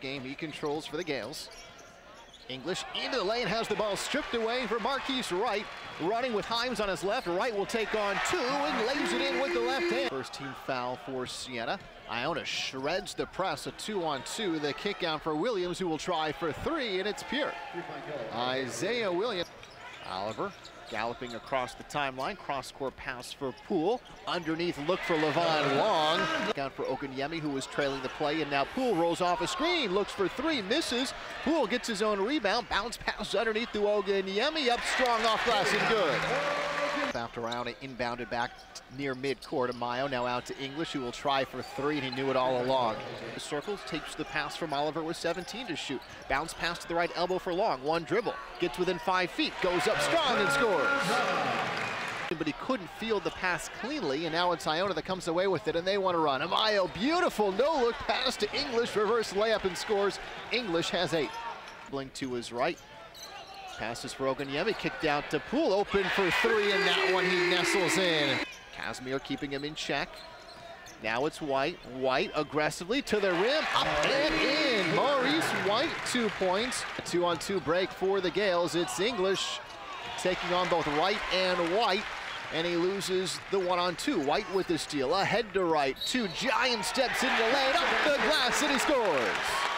game he controls for the Gales. English into the lane, has the ball stripped away for Marquis Wright. Running with Hymes on his left. Wright will take on two and lays it in with the left hand. First team foul for Siena. Iona shreds the press, a two on two. The kick out for Williams, who will try for three, and it's pure. Isaiah Williams. Oliver galloping across the timeline. Cross-court pass for Poole. Underneath, look for Lavon Long. Out for Ogunyemi, who was trailing the play, and now Poole rolls off a screen. Looks for three, misses. Poole gets his own rebound. Bounce pass underneath to Ogunyemi. Up strong off glass and good. Bounce around and inbounded back near mid-court. Mayo now out to English, who will try for three, and he knew it all along. The circles takes the pass from Oliver with 17 to shoot. Bounce pass to the right elbow for Long. One dribble. Gets within five feet. Goes up strong and scores. But he couldn't field the pass cleanly, and now it's Iona that comes away with it, and they want to run. Amayo, beautiful no-look pass to English, reverse layup and scores. English has eight. Blink to his right. Passes for Ogunyemi, kicked out to Poole, open for three, and that one he nestles in. Casimir keeping him in check. Now it's White. White aggressively to the rim, up and in. Maurice White, two points. Two on two break for the Gales. It's English taking on both Wright and White, and he loses the one on two. White with the steal, ahead to right. Two giant steps into the lane, up the glass, and he scores.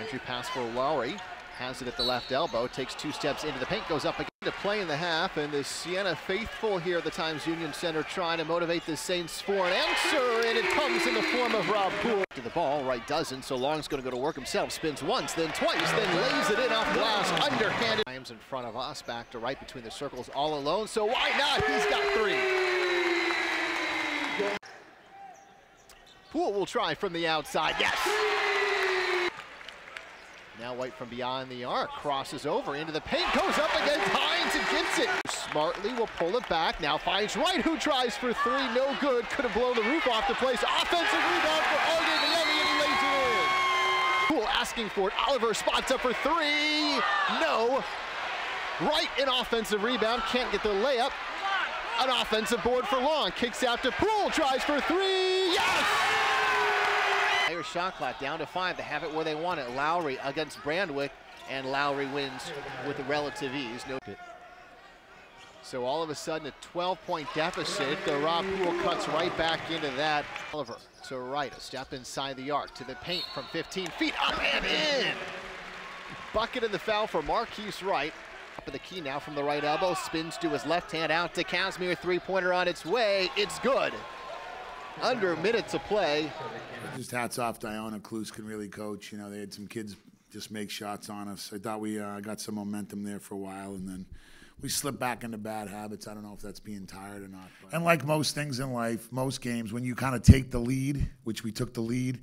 Entry pass for Lowry. Has it at the left elbow, takes two steps into the paint, goes up again to play in the half, and the Siena faithful here at the Times Union Center trying to motivate the Saints for an answer, and it comes in the form of Rob Poole. To the ball, Wright doesn't, so Long's going to go to work himself, spins once, then twice, then lays it in off glass, underhanded. Times in front of us, back to right between the circles, all alone, so why not? He's got three. Poole will try from the outside, yes! Now White from beyond the arc, crosses over into the paint, goes up against Hines and gets it. Smartly will pull it back, now finds Wright who tries for three, no good. Could have blown the roof off the place. Offensive rebound for Yemi and he lays it in. Poole asking for it, Oliver spots up for three, no. Wright in offensive rebound, can't get the layup. An offensive board for Long, kicks out to Poole, tries for three, yes! Higher shot clock down to five. They have it where they want it. Lowry against Brandwick, and Lowry wins with relative ease. No. So all of a sudden, a 12-point deficit. The Rob Poole cuts right back into that. Oliver to right, a step inside the arc to the paint from 15 feet, up and in. Bucket in the foul for Marquis Wright. Up of the key now from the right elbow, spins to his left hand out to Casimir. Three-pointer on its way. It's good under a minute to play. Just hats off to Iona. Cluess can really coach. You know, they had some kids just make shots on us. I thought we uh, got some momentum there for a while, and then we slipped back into bad habits. I don't know if that's being tired or not. But. And like most things in life, most games, when you kind of take the lead, which we took the lead,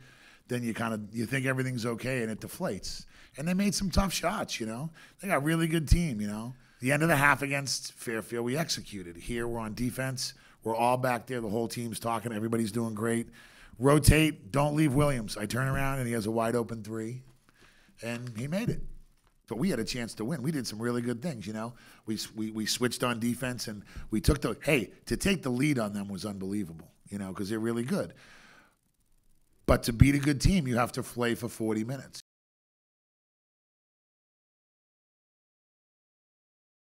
then you kind of you think everything's okay, and it deflates. And they made some tough shots. You know, they got a really good team. You know, the end of the half against Fairfield, we executed. Here we're on defense. We're all back there. The whole team's talking. Everybody's doing great. Rotate. Don't leave Williams. I turn around and he has a wide open three, and he made it. But we had a chance to win. We did some really good things, you know. We, we, we switched on defense and we took the, hey, to take the lead on them was unbelievable, you know, because they're really good. But to beat a good team, you have to play for 40 minutes.